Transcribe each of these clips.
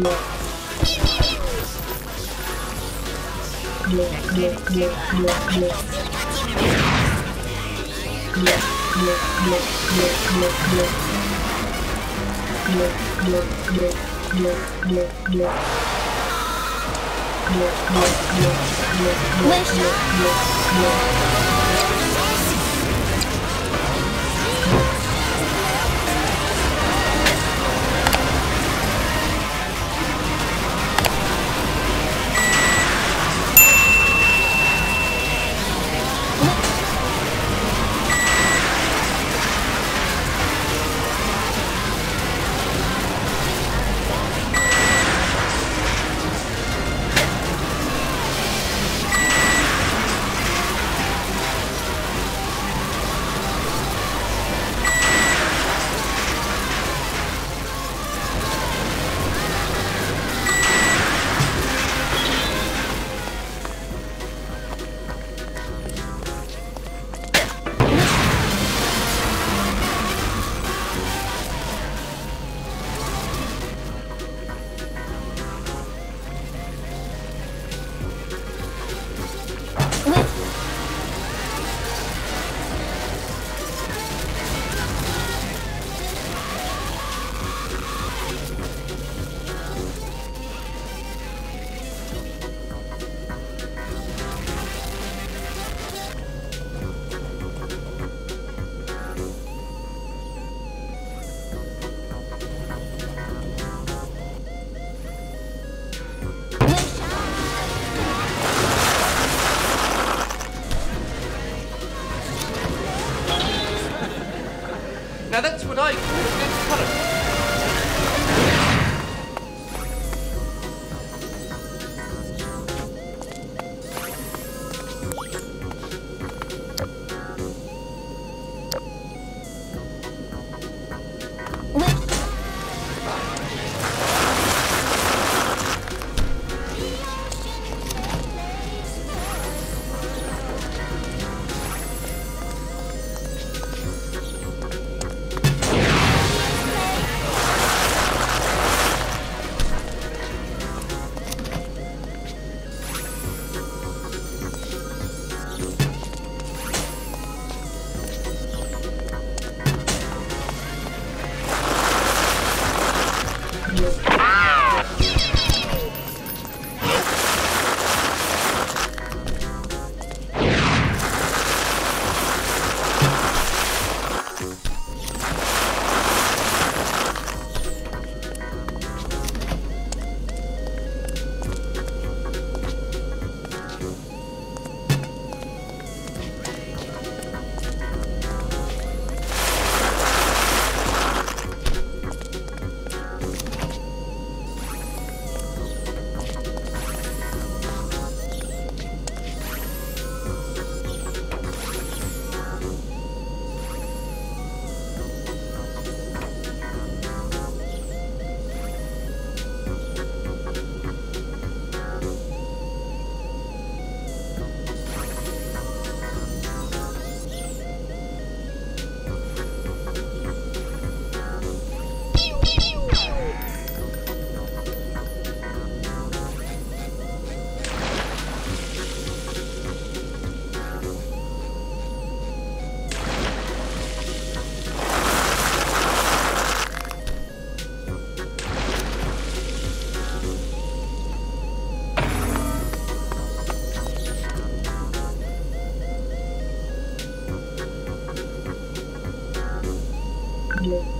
Wish Swig,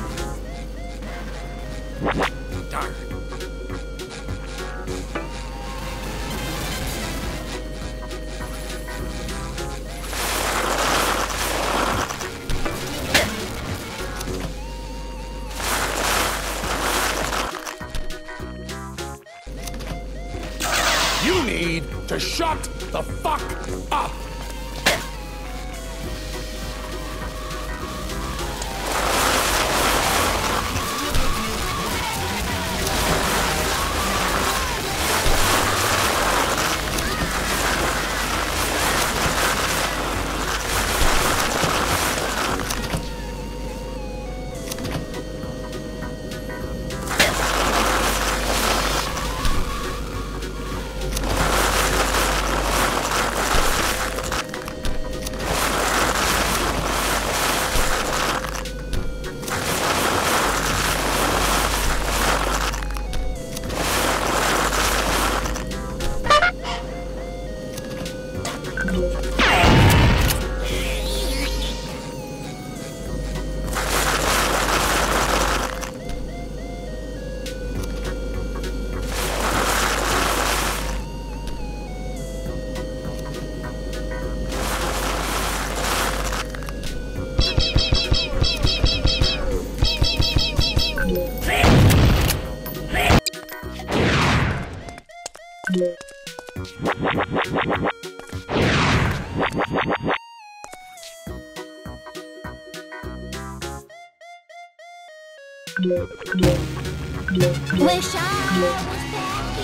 to shut the fuck up! Wish I was back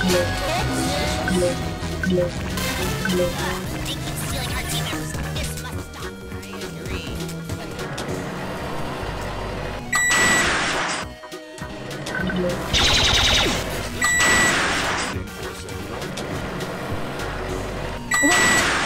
They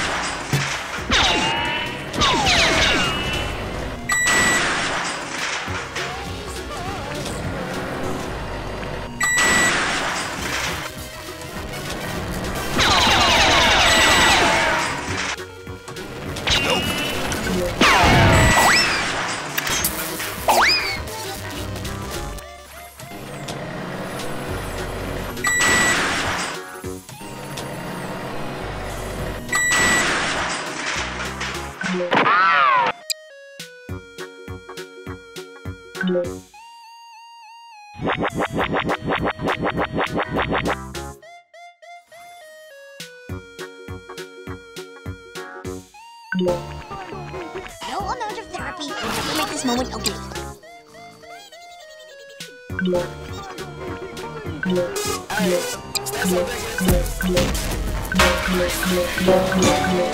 No amount of therapy will make this moment okay.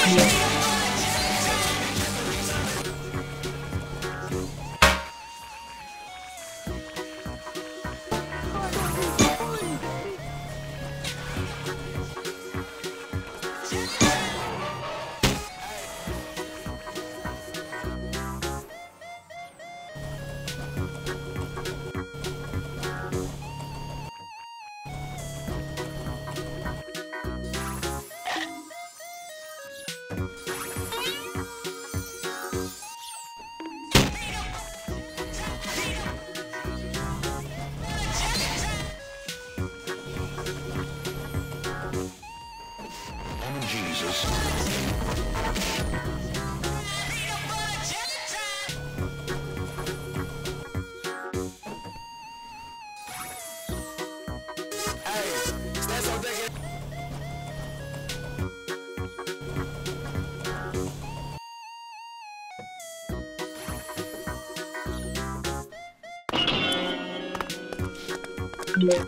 Jesus. Yeah.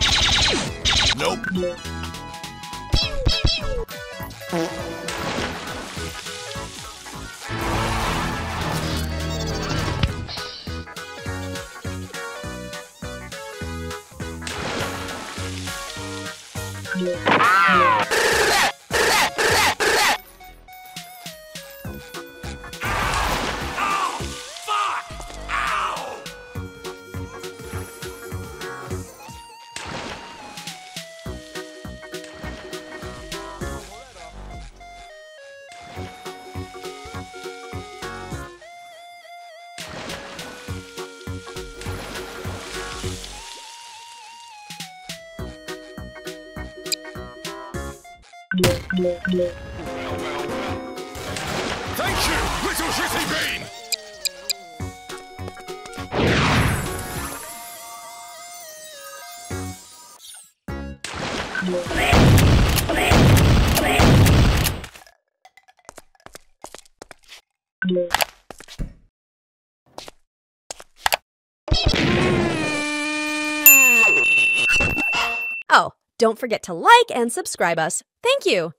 Nope. Thank you, little shitty bean! Oh, don't forget to like and subscribe us. Thank you.